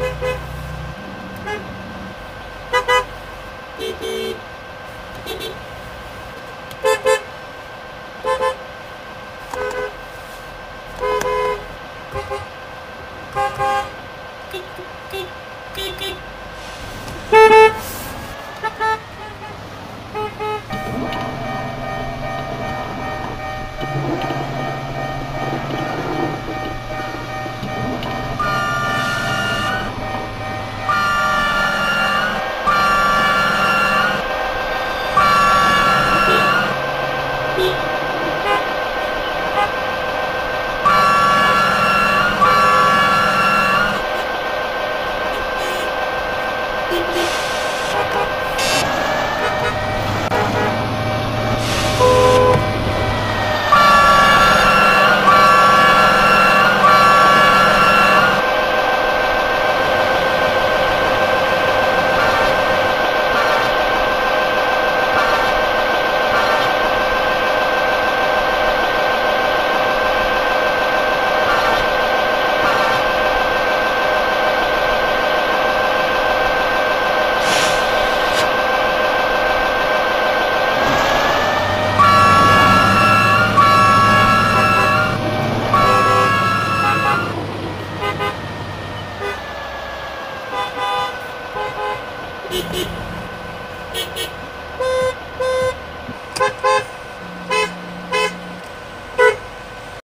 Thank you. Hee hee!